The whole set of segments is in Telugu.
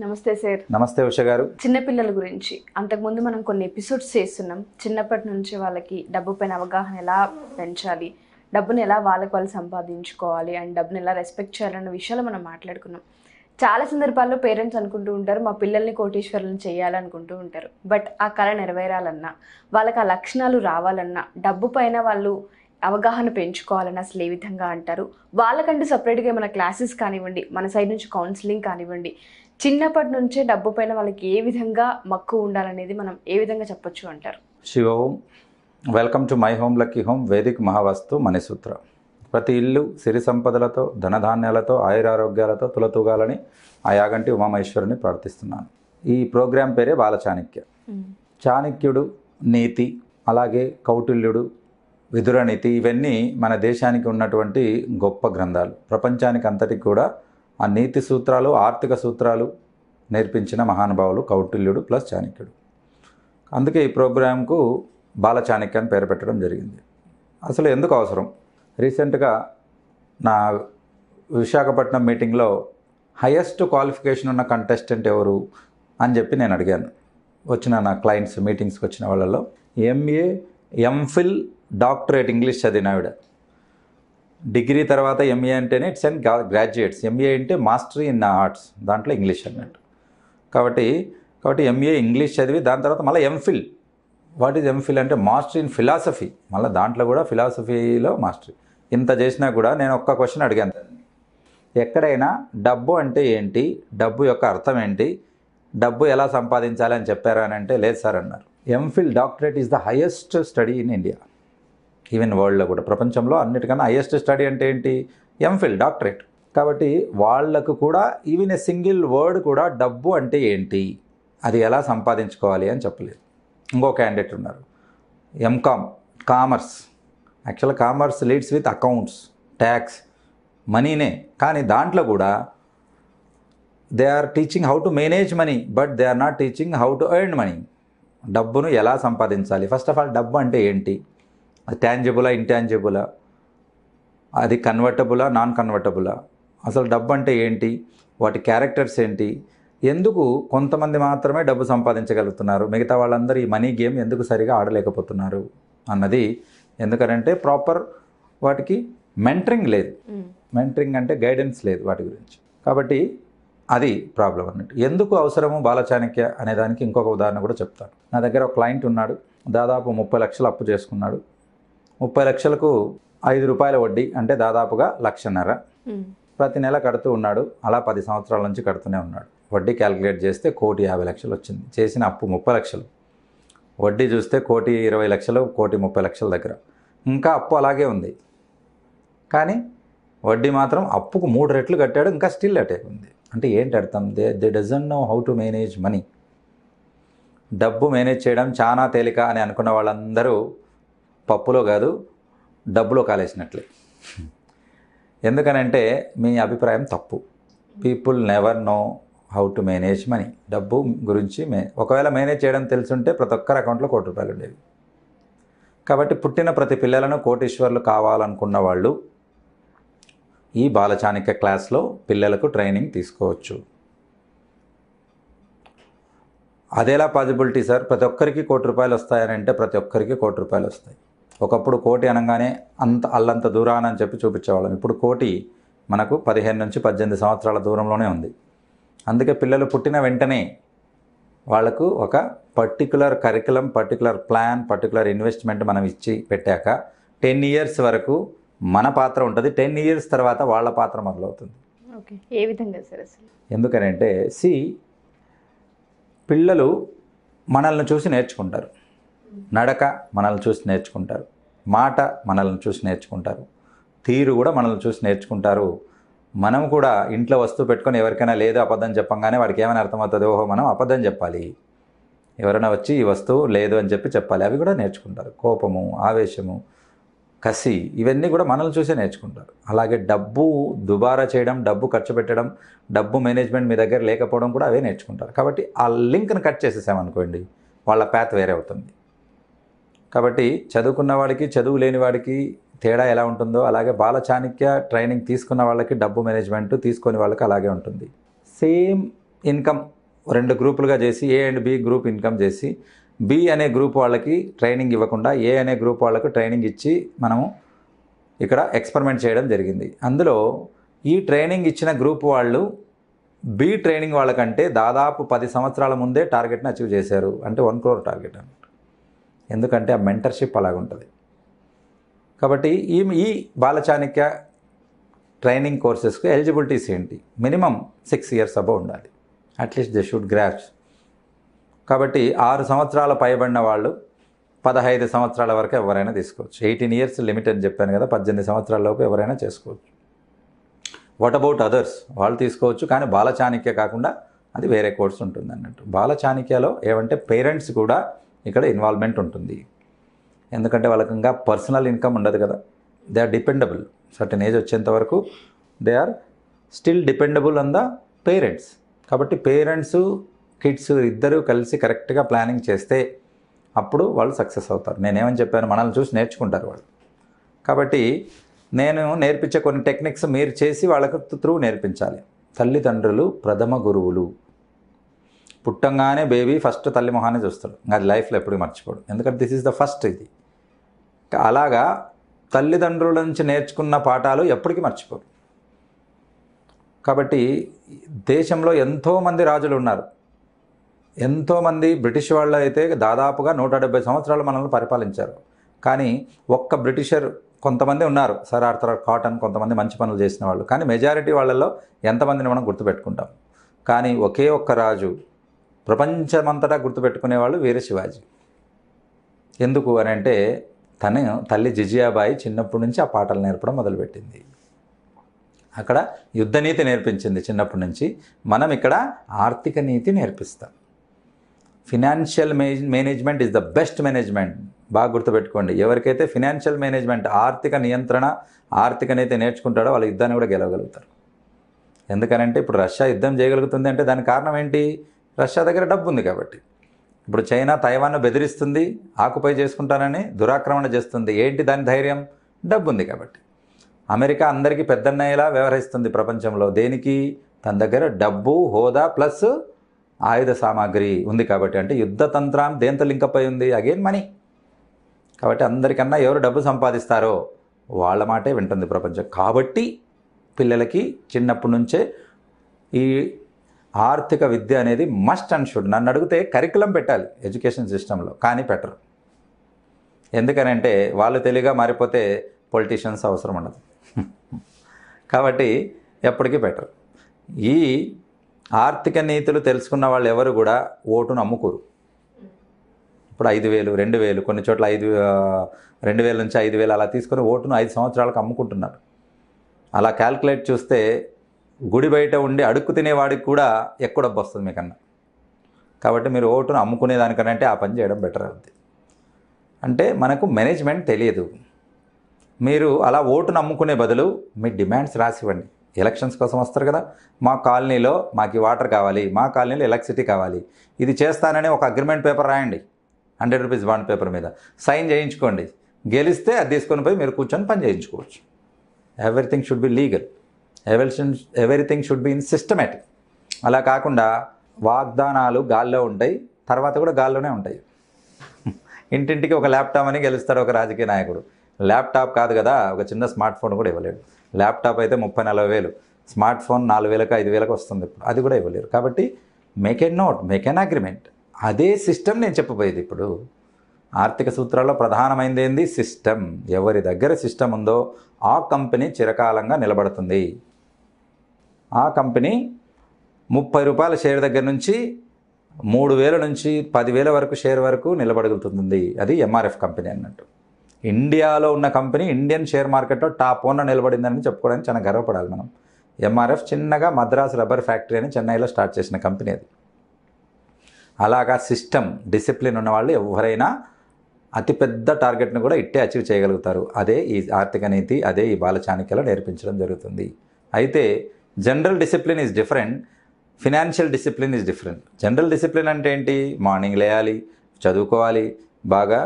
నమస్తే సార్. నమస్తే ఉష గారు. చిన్నపిల్లల గురించి. అంతకుముందు మనం కొన్ని ఎపిసోడ్స్ చేస్తున్నాం. చిన్నప్పటి నుంచి వాళ్ళకి డబ్బు పైన అవగాహన ఎలా పెంచాలి? డబ్బుని ఎలా వాళ్ళకి వాళ్ళు సంపాదించుకోవాలి? అండ్ డబ్బుని ఎలా రెస్పెక్ట్ చేయాలన్న విషయాలు మనం మాట్లాడుకున్నాం. చాలా సందర్భాల్లో పేరెంట్స్ అనుకుంటూ ఉంటారు మా పిల్లల్ని కోటీశ్వరులను చేయాలనుకుంటూ ఉంటారు. బట్ ఆ కళ నెరవేరాలన్నా వాళ్ళకి ఆ లక్షణాలు రావాలన్నా డబ్బు పైన వాళ్ళు అవగాహన పెంచుకోవాలని అసలు ఏ విధంగా అంటారు? వాళ్ళకంటూ సపరేట్గా ఏమైనా క్లాసెస్ కానివ్వండి మన సైడ్ నుంచి కౌన్సిలింగ్ కానివ్వండి చిన్నప్పటి నుంచే డబ్బు పైన వాళ్ళకి ఏ విధంగా మక్కువ ఉండాలనేది మనం ఏ విధంగా చెప్పొచ్చు అంటారు? Shiva Om. Welcome to my home lucky home Vedic Mahavastu మణిసూత్ర ప్రతి ఇల్లు సిరి సంపదలతో ధనధాన్యాలతో ఆయురారోగ్యాలతో తులతూగాలని ఆ యాగంటి ఉమామహేశ్వరుని ప్రార్థిస్తున్నాను. ఈ ప్రోగ్రాం పేరే బాలచాణక్య. చాణక్యుడు నీతి అలాగే కౌటిల్యుడు విదురనీతి ఇవన్నీ మన దేశానికి ఉన్నటువంటి గొప్ప గ్రంథాలు. ప్రపంచానికి అంతటికి కూడా ఆ నీతి సూత్రాలు ఆర్థిక సూత్రాలు నేర్పించిన మహానుభావులు కౌటిల్యుడు ప్లస్ చాణక్యుడు. అందుకే ఈ ప్రోగ్రాంకు బాల అని పేరు పెట్టడం జరిగింది. అసలు ఎందుకు అవసరం? రీసెంట్గా నా విశాఖపట్నం మీటింగ్లో హయ్యెస్ట్ క్వాలిఫికేషన్ ఉన్న కంటెస్టెంట్ ఎవరు అని చెప్పి నేను అడిగాను. వచ్చిన నా క్లయింట్స్ మీటింగ్స్కి వచ్చిన వాళ్ళలో ఎంఏ ఎంఫిల్ డాక్టరేట్ ఇంగ్లీష్ చదివిన ఆవిడ. డిగ్రీ తర్వాత ఎంఏ అంటేనే ఇట్స్ అండ్ గ్రాడ్యుయేట్స్. ఎంఏ అంటే మాస్టరీ ఇన్ ఆర్ట్స్. దాంట్లో ఇంగ్లీష్ అన్నట్టు. కాబట్టి కాబట్టి ఎంఏ ఇంగ్లీష్ చదివి దాని తర్వాత మళ్ళీ ఎంఫిల్ వాట్ ఈజ్ ఎంఫిల్ అంటే మాస్టర్ ఇన్ ఫిలాసఫీ. మళ్ళీ దాంట్లో కూడా ఫిలాసఫీలో మాస్టర్. ఇంత చేసినా కూడా నేను ఒక్క క్వశ్చన్ అడిగాను. ఎక్కడైనా డబ్బు అంటే ఏంటి? డబ్బు యొక్క అర్థం ఏంటి? డబ్బు ఎలా సంపాదించాలి అని చెప్పారా అని అంటే లేదు సార్ అన్నారు. MPhil doctorate is the highest study in India even వరల్డ్లో కూడా. ప్రపంచంలో అన్నిటికన్నా హైయెస్ట్ స్టడీ అంటే ఏంటి? MPhil doctorate. కాబట్టి వాళ్ళకు కూడా ఈవెన్ ఏ సింగిల్ వర్డ్ కూడా డబ్బు అంటే ఏంటి? అది ఎలా సంపాదించుకోవాలి అని చెప్పలేదు. ఇంకో క్యాండిడేట్ ఉన్నారు. MCom commerce. Actual commerce leads with accounts tax మనీనే. కానీ దాంట్లో కూడా they are teaching how to manage money but they are not teaching how to earn money. డబ్బును ఎలా సంపాదించాలి? ఫస్ట్ ఆఫ్ ఆల్ డబ్బు అంటే ఏంటి? ట్యాంజిబులా ఇంటాంజిబులా అది కన్వర్టబులా నాన్ కన్వర్టబులా అసలు డబ్బు అంటే ఏంటి? వాటి క్యారెక్టర్స్ ఏంటి? ఎందుకు కొంతమంది మాత్రమే డబ్బు సంపాదించగలుగుతున్నారు? మిగతా వాళ్ళందరూ ఈ మనీ గేమ్ ఎందుకు సరిగా ఆడలేకపోతున్నారు? అన్నది ఎందుకనంటే ప్రాపర్ వాటికి మెంటరింగ్ లేదు. మెంటరింగ్ అంటే గైడెన్స్ లేదు వాటి గురించి. కాబట్టి అది ప్రాబ్లం అన్నట్టు. ఎందుకు అవసరము బాలచాణక్య అనే దానికి ఇంకొక ఉదాహరణ కూడా చెప్తాను. నా దగ్గర ఒక క్లయింట్ ఉన్నాడు. దాదాపు ముప్పై లక్షలు అప్పు చేసుకున్నాడు. ముప్పై లక్షలకు ఐదు రూపాయల వడ్డీ అంటే దాదాపుగా లక్షన్నర. ప్రతి నెల కడుతూ ఉన్నాడు. అలా పది సంవత్సరాల నుంచి కడుతూనే ఉన్నాడు. వడ్డీ క్యాలిక్యులేట్ చేస్తే కోటి యాభై లక్షలు వచ్చింది. చేసిన అప్పు ముప్పై లక్షలు. వడ్డీ చూస్తే కోటి ఇరవై లక్షలు కోటి ముప్పై లక్షల దగ్గర. ఇంకా అప్పు అలాగే ఉంది. కానీ వడ్డీ మాత్రం అప్పుకు మూడు రెట్లు కట్టాడు ఇంకా స్టిల్ అటే ఉంది. అంటే ఏంటి అర్థం? They they doesn't know how to manage money. డబ్బు మేనేజ్ చేయడం చాలా తేలిక అని అనుకున్న వాళ్ళందరూ పప్పులో కాదు డబ్బులో కాలేసినట్లే. ఎందుకనంటే మీ అభిప్రాయం తప్పు. People never know how to manage money డబ్బు గురించి మే ఒకవేళ మేనేజ్ చేయడం తెలుసుంటే ప్రతి ఒక్కరి అకౌంట్లో కోటి రూపాయలు ఉండేవి. కాబట్టి పుట్టిన ప్రతి పిల్లలను కోటీశ్వర్లు కావాలనుకున్న వాళ్ళు ఈ బాలచాణిక్య క్లాస్లో పిల్లలకు ట్రైనింగ్ తీసుకోవచ్చు. అదేలా పాసిబిలిటీ సార్ ప్రతి ఒక్కరికి కోటి రూపాయలు వస్తాయని అంటే ప్రతి ఒక్కరికి కోటి రూపాయలు వస్తాయి. ఒకప్పుడు కోటి అనగానే అంత అల్లంత దూరాన అని చెప్పి చూపించేవాళ్ళం. ఇప్పుడు కోటి మనకు పదిహేను నుంచి పద్దెనిమిది సంవత్సరాల దూరంలోనే ఉంది. అందుకే పిల్లలు పుట్టిన వెంటనే వాళ్ళకు ఒక particular curriculum particular plan particular investment మనం ఇచ్చి పెట్టాక టెన్ ఇయర్స్ వరకు మన పాత్ర ఉంటుంది. టెన్ ఇయర్స్ తర్వాత వాళ్ళ పాత్ర మొదలవుతుంది. ఓకే. ఏ విధంగా సార్ అసలు? ఎందుకనంటే సి పిల్లలు మనల్ని చూసి నేర్చుకుంటారు. నడక మనల్ని చూసి నేర్చుకుంటారు. మాట మనల్ని చూసి నేర్చుకుంటారు. తీరు కూడా మనల్ని చూసి నేర్చుకుంటారు. మనం కూడా ఇంట్లో వస్తువు పెట్టుకొని ఎవరికైనా లేదు అబద్ధం చెప్పంగానే వాడికి ఏమైనా అర్థమవుతుంది? ఓహో మనం అబద్ధం చెప్పాలి. ఎవరైనా వచ్చి ఈ వస్తువు లేదు అని చెప్పి చెప్పాలి. అవి కూడా నేర్చుకుంటారు. కోపము ఆవేశము కసి ఇవన్నీ కూడా మనల్ని చూసే నేర్చుకుంటారు. అలాగే డబ్బు దుబారా చేయడం డబ్బు ఖర్చు పెట్టడం డబ్బు మేనేజ్మెంట్ మీ దగ్గర లేకపోవడం కూడా అవే నేర్చుకుంటారు. కాబట్టి ఆ లింక్ని కట్ చేసేసామనుకోండి వాళ్ళ ప్యాత్ వేరే అవుతుంది. కాబట్టి చదువుకున్న వాడికి చదువు లేని వాడికి తేడా ఎలా ఉంటుందో అలాగే బాలచాణిక్య ట్రైనింగ్ తీసుకున్న వాళ్ళకి డబ్బు మేనేజ్మెంట్ తీసుకొని వాళ్ళకి అలాగే ఉంటుంది. సేమ్ ఇన్కమ్ రెండు గ్రూపులుగా చేసి A and B group income చేసి బి అనే గ్రూప్ వాళ్ళకి ట్రైనింగ్ ఇవ్వకుండా ఏ అనే గ్రూప్ వాళ్ళకు ట్రైనింగ్ ఇచ్చి మనము ఇక్కడ ఎక్స్పెరిమెంట్ చేయడం జరిగింది. అందులో ఈ ట్రైనింగ్ ఇచ్చిన గ్రూప్ వాళ్ళు బి ట్రైనింగ్ వాళ్ళకంటే దాదాపు పది సంవత్సరాల ముందే టార్గెట్ని అచీవ్ చేశారు. అంటే వన్ క్రోర్ టార్గెట్ అన్నమాట ఎందుకంటే ఆ మెంటర్షిప్ అలాగుంటుంది. కాబట్టి ఈ ఈ బాలచాణిక్య ట్రైనింగ్ కోర్సెస్కి ఎలిజిబిలిటీస్ ఏంటి? మినిమం సిక్స్ ఇయర్స్ అబో ఉండాలి. అట్లీస్ట్ దే షుడ్ గ్రాఫ్స్ కాబట్టి ఆరు సంవత్సరాల పైబడిన వాళ్ళు పదహైదు సంవత్సరాల వరకు ఎవరైనా తీసుకోవచ్చు. ఎయిటీన్ ఇయర్స్ లిమిట్ అని చెప్పాను కదా పద్దెనిమిది సంవత్సరాల లోపు ఎవరైనా చేసుకోవచ్చు. వాట్ అబౌట్ అదర్స్ వాళ్ళు తీసుకోవచ్చు కానీ బాలచాణిక్య కాకుండా అది వేరే కోర్స్ ఉంటుంది అన్నట్టు బాలచాణిక్యలో ఏమంటే పేరెంట్స్ కూడా ఇక్కడ ఇన్వాల్వ్మెంట్ ఉంటుంది. ఎందుకంటే వాళ్ళకి ఇంకా పర్సనల్ ఇన్కమ్ ఉండదు కదా. They are dependable certain age వచ్చేంత వరకు they are still dependable on the parents కాబట్టి పేరెంట్స్ కిడ్స్ ఇద్దరూ కలిసి కరెక్ట్గా ప్లానింగ్ చేస్తే అప్పుడు వాళ్ళు సక్సెస్ అవుతారు. నేనేమని చెప్పాను? మనల్ని చూసి నేర్చుకుంటారు వాళ్ళు. కాబట్టి నేను నేర్పించే కొన్ని టెక్నిక్స్ మీరు చేసి వాళ్ళకు త్రూ నేర్పించాలి. తల్లిదండ్రులు ప్రథమ గురువులు. పుట్టంగానే బేబీ ఫస్ట్ తల్లి మొహాన్ని చూస్తాడు. ఇంకా అది లైఫ్లో ఎప్పుడు మర్చిపోడు. ఎందుకంటే దిస్ ఈజ్ ద ఫస్ట్ ఇది. అలాగా తల్లిదండ్రుల నుంచి నేర్చుకున్న పాఠాలు ఎప్పటికీ మర్చిపోరు. కాబట్టి దేశంలో ఎంతోమంది రాజులు ఉన్నారు. ఎంతోమంది బ్రిటిష్ వాళ్ళు అయితే దాదాపుగా నూట డెబ్బై సంవత్సరాలు మనల్ని పరిపాలించారు. కానీ ఒక్క బ్రిటిషర్ కొంతమంది ఉన్నారు. సర్ ఆర్థర్ కాటన్ కొంతమంది మంచి పనులు చేసిన వాళ్ళు. కానీ మెజారిటీ వాళ్ళల్లో ఎంతమందిని మనం గుర్తుపెట్టుకుంటాం. కానీ ఒకే ఒక్క రాజు ప్రపంచమంతటా గుర్తుపెట్టుకునేవాళ్ళు వీర శివాజీ. ఎందుకు అని అంటే తను తల్లి జిజియాబాయి చిన్నప్పటి నుంచి ఆ పాటలు నేర్పడం మొదలుపెట్టింది. అక్కడ యుద్ధనీతి నేర్పించింది చిన్నప్పటి నుంచి. మనం ఇక్కడ ఆర్థిక నీతి నేర్పిస్తాం. Financial management is the best management. బాగా గుర్తుపెట్టుకోండి. ఎవరికైతే ఫినాన్షియల్ మేనేజ్మెంట్ ఆర్థిక నియంత్రణ ఆర్థిక నీతి నేర్చుకుంటాడో వాళ్ళ యుద్ధాన్ని కూడా గెలవగలుగుతారు. ఎందుకనంటే ఇప్పుడు రష్యా యుద్ధం చేయగలుగుతుంది అంటే దాని కారణం ఏంటి? రష్యా దగ్గర డబ్బు ఉంది కాబట్టి. ఇప్పుడు చైనా తైవాన్ను బెదిరిస్తుంది ఆకుపై చేసుకుంటానని దురాక్రమణ చేస్తుంది. ఏంటి దాని ధైర్యం? డబ్బు ఉంది కాబట్టి. అమెరికా అందరికీ పెద్దన్నయ్యలా వ్యవహరిస్తుంది ప్రపంచంలో. దేనికి? తన దగ్గర డబ్బు హోదా ప్లస్ ఆయుధ సామాగ్రి ఉంది కాబట్టి. అంటే యుద్ధ తంత్రం దేంతో లింకప్ అయి ఉంది అగైన్ మనీ. కాబట్టి అందరికన్నా ఎవరు డబ్బు సంపాదిస్తారో వాళ్ళ మాటే వింటుంది ప్రపంచం. కాబట్టి పిల్లలకి చిన్నప్పటి నుంచే ఈ ఆర్థిక విద్య అనేది మస్ట్ అండ్ షుడ్ నన్ను అడిగితే కరికులం పెట్టాలి ఎడ్యుకేషన్ సిస్టంలో కానీ పెట్టరు. ఎందుకనంటే వాళ్ళు తెలివిగా మారిపోతే పొలిటీషియన్స్ అవసరం ఉండదు. కాబట్టి ఎప్పటికీ పెట్టరు. ఈ ఆర్థిక నీతులు తెలుసుకున్న వాళ్ళు ఎవరు కూడా ఓటును అమ్ముకోరు ఇప్పుడు ఐదు వేలు రెండు వేలు కొన్ని చోట్ల ఐదు రెండు వేల నుంచి ఐదు వేలు అలా తీసుకొని ఓటును ఐదు సంవత్సరాలకు అమ్ముకుంటున్నారు. అలా క్యాల్కులేట్ చూస్తే గుడి బయట ఉండి అడుక్కు తినేవాడికి కూడా ఎక్కువ డబ్బు వస్తుంది మీకన్నా. కాబట్టి మీరు ఓటును అమ్ముకునే దానికనంటే ఆ పని చేయడం బెటర్ అవుతుంది అంటే మనకు మేనేజ్మెంట్ తెలియదు. మీరు అలా ఓటును అమ్ముకునే బదులు మీ డిమాండ్స్ రాసివ్వండి. ఎలక్షన్స్ కోసం వస్తారు కదా. మా కాలనీలో మాకు వాటర్ కావాలి మా కాలనీలో ఎలక్ట్రిసిటీ కావాలి. ఇది చేస్తానని ఒక అగ్రిమెంట్ పేపర్ రాయండి. హండ్రెడ్ రూపీస్ బాండ్ పేపర్ మీద. సైన్ చేయించుకోండి. గెలిస్తే అది తీసుకొని పోయి మీరు కూర్చొని పని చేయించుకోవచ్చు. Everything should be legal. Everything everything should be in systematic అలా కాకుండా వాగ్దానాలు గాల్లో ఉంటాయి తర్వాత కూడా గాల్లోనే ఉంటాయి. ఇంటింటికి ఒక ల్యాప్టాప్ అని గెలుస్తాడు ఒక రాజకీయ నాయకుడు. ల్యాప్టాప్ కాదు కదా ఒక చిన్న స్మార్ట్ ఫోన్ కూడా ఇవ్వలేడు. ల్యాప్టాప్ అయితే ముప్పై నలభై వేలు. స్మార్ట్ ఫోన్ నాలుగు వేలకు ఐదు వేలకు వస్తుంది ఇప్పుడు. అది కూడా ఇవ్వలేరు. కాబట్టి make an note make an agreement అదే సిస్టమ్ నేను చెప్పబోయేది ఇప్పుడు. ఆర్థిక సూత్రాల్లో ప్రధానమైనది ఏంది? సిస్టమ్ ఎవరి దగ్గర సిస్టమ్ ఉందో ఆ కంపెనీ చిరకాలంగా నిలబడుతుంది. ఆ కంపెనీ ముప్పై రూపాయల షేర్ దగ్గర నుంచి మూడు వేల నుంచి పదివేల వరకు షేర్ వరకు నిలబడగలుగుతుంది అది ఎంఆర్ఎఫ్ కంపెనీ అన్నట్టు. ఇండియాలో ఉన్న కంపెనీ ఇండియన్ షేర్ మార్కెట్లో టాప్ వన్ నిలబడిందని చెప్పుకోవడానికి చాలా గర్వపడాలి మనం. ఎంఆర్ఎఫ్ చిన్నగా మద్రాస్ రబ్బర్ ఫ్యాక్టరీ అని చెన్నైలో స్టార్ట్ చేసిన కంపెనీ అది. అలాగా సిస్టమ్ డిసిప్లిన్ ఉన్న వాళ్ళు ఎవరైనా అతిపెద్ద టార్గెట్ను కూడా ఇట్టే అచీవ్ చేయగలుగుతారు. అదే ఈ ఆర్థిక నీతి అదే ఈ బాలచాణక్యలో నేర్పించడం జరుగుతుంది. అయితే general discipline is different financial discipline is different. General discipline అంటే ఏంటి? మార్నింగ్ లేయాలి చదువుకోవాలి బాగా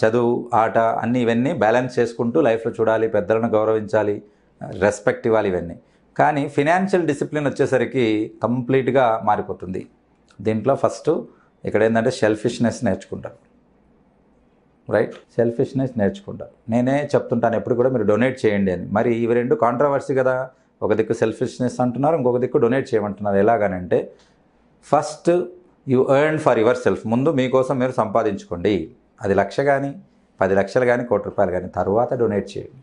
చదువు ఆట అన్ని ఇవన్నీ బ్యాలెన్స్ చేసుకుంటూ లైఫ్లో చూడాలి పెద్దలను గౌరవించాలి రెస్పెక్ట్ ఇవ్వాలి ఇవన్నీ. కానీ ఫినాన్షియల్ డిసిప్లిన్ వచ్చేసరికి కంప్లీట్గా మారిపోతుంది. దీంట్లో ఫస్ట్ ఇక్కడ ఏంటంటే సెల్ఫిష్నెస్ నేర్చుకుంటారు. రైట్? సెల్ఫిష్నెస్ నేర్చుకుంటారు. నేనే చెప్తుంటాను ఎప్పుడు కూడా మీరు డొనేట్ చేయండి అని. మరి ఇవి రెండు కాంట్రవర్సీ కదా. ఒక దిక్కు సెల్ఫిష్నెస్ అంటున్నారు ఇంకొక దిక్కు డొనేట్ చేయమంటున్నారు. ఎలాగనంటే first you earn for yourself ముందు మీకోసం మీరు సంపాదించుకోండి. అది లక్ష కానీ పది లక్షలు కానీ కోటి రూపాయలు కానీ తర్వాత డొనేట్ చేయండి.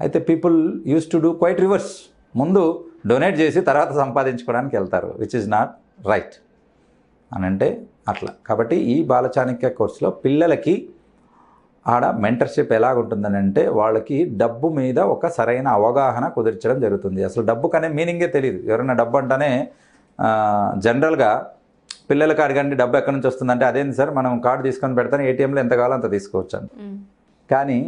అయితే people use to do quite reverse ముందు డొనేట్ చేసి తర్వాత సంపాదించుకోవడానికి వెళ్తారు విచ్ ఇస్ నాట్ రైట్ అని అంటే అట్లా. కాబట్టి ఈ బాలచాణక్య కోర్సులో పిల్లలకి ఆడ మెంటర్షిప్ ఎలాగుంటుందని అంటే వాళ్ళకి డబ్బు మీద ఒక సరైన అవగాహన కుదిర్చడం జరుగుతుంది. అసలు డబ్బుకు అనే మీనింగే తెలియదు ఎవరైనా డబ్బు అంటేనే జనరల్గా పిల్లలకి అడగండి డబ్బు ఎక్కడి నుంచి వస్తుందంటే అదేంటి సార్? మనం కార్డు తీసుకొని పెడతాను ఏటీఎంలో ఎంత కావాలో అంత తీసుకోవచ్చు అని. కానీ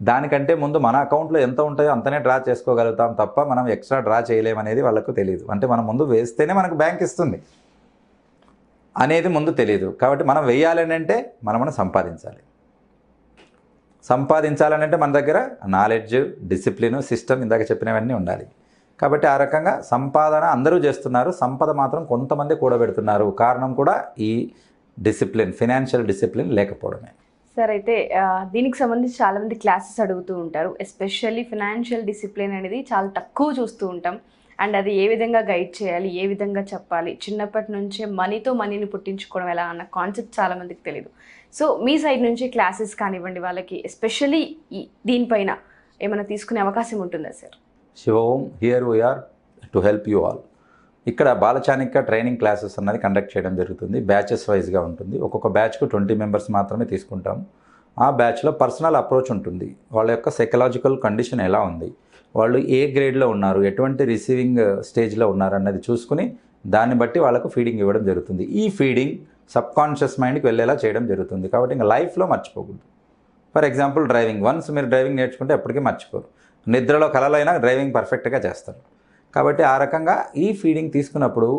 దానికంటే ముందు మన అకౌంట్లో ఎంత ఉంటాయో అంతనే డ్రా చేసుకోగలుగుతాం తప్ప మనం ఎక్స్ట్రా డ్రా చేయలేమనేది వాళ్ళకు తెలియదు అంటే మనం ముందు వేస్తేనే మనకు బ్యాంక్ ఇస్తుంది. అనేది ముందు తెలియదు కాబట్టి మనం వేయాలని అంటే మనం సంపాదించాలి. సంపాదించాలని అంటే మన దగ్గర నాలెడ్జ్ డిసిప్లిన్ సిస్టమ్ ఇందాక చెప్పినవన్నీ ఉండాలి. కాబట్టి ఆ రకంగా సంపాదన అందరూ చేస్తున్నారు. సంపద మాత్రం కొంతమంది కూడబెడుతున్నారు. కారణం కూడా ఈ డిసిప్లిన్ ఫినాన్షియల్ డిసిప్లిన్ లేకపోవడమే. సార్ అయితే దీనికి సంబంధించి చాలామంది క్లాసెస్ అడుగుతూ ఉంటారు. ఎస్పెషల్లీ ఫినాన్షియల్ డిసిప్లిన్ అనేది చాలా తక్కువ చూస్తూ ఉంటాం. అండ్ అది ఏ విధంగా గైడ్ చేయాలి? ఏ విధంగా చెప్పాలి? చిన్నప్పటి నుంచే మనీతో మనీని పుట్టించుకోవడం ఎలా అన్న కాన్సెప్ట్ చాలామందికి తెలియదు సో మీ సైడ్ నుంచి క్లాసెస్ కానివ్వండి వాళ్ళకి ఎస్పెషల్లీ దీనిపైన ఏమైనా తీసుకునే అవకాశం ఉంటుందా sir Shivom here we are to help you all ఇక్కడ బాలచానిక ట్రైనింగ్ క్లాసెస్ అన్నది కండక్ట్ చేయడం జరుగుతుంది. బ్యాచెస్ వైజ్గా ఉంటుంది. ఒక్కొక్క బ్యాచ్కు ట్వంటీ మెంబర్స్ మాత్రమే తీసుకుంటాం. ఆ బ్యాచ్లో పర్సనల్ అప్రోచ్ ఉంటుంది. వాళ్ళ యొక్క సైకలాజికల్ కండిషన్ ఎలా ఉంది? వాళ్ళు ఏ గ్రేడ్లో ఉన్నారు? ఎటువంటి రిసీవింగ్ స్టేజ్లో uh, ఉన్నారు? అన్నది చూసుకుని దాన్ని బట్టి వాళ్ళకు ఫీడింగ్ ఇవ్వడం జరుగుతుంది. ఈ ఫీడింగ్ సబ్ కాన్షియస్ మైండ్కి వెళ్ళేలా చేయడం జరుగుతుంది. కాబట్టి ఇంకా లైఫ్లో మర్చిపోకూడదు. For example driving. వన్స్ మీరు డ్రైవింగ్ నేర్చుకుంటే ఎప్పటికీ మర్చిపోరు. నిద్రలో కలలైనా డ్రైవింగ్ పర్ఫెక్ట్గా చేస్తారు. కాబట్టి ఆ రకంగా ఈ ఫీడింగ్ తీసుకున్నప్పుడు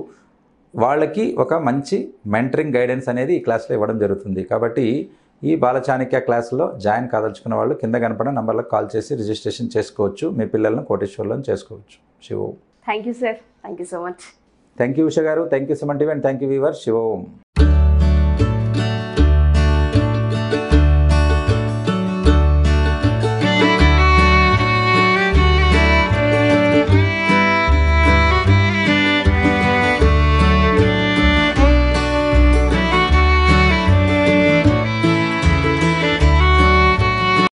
వాళ్ళకి ఒక మంచి మెంటరింగ్ గైడెన్స్ అనేది ఈ క్లాస్లో ఇవ్వడం జరుగుతుంది. కాబట్టి ఈ బాలచాణిక్య క్లాసులో జాయిన్ కాదలుచుకున్న వాళ్ళు కింద కనపడిన నంబర్లకు కాల్ చేసి రిజిస్ట్రేషన్ చేసుకోవచ్చు. మీ పిల్లలను కోటేశ్వర్లను చేసుకోవచ్చు. Shiva. Thank you sir thank you so much thank you Usha గారు. Thank you Suman TV and thank you viewer Shiva.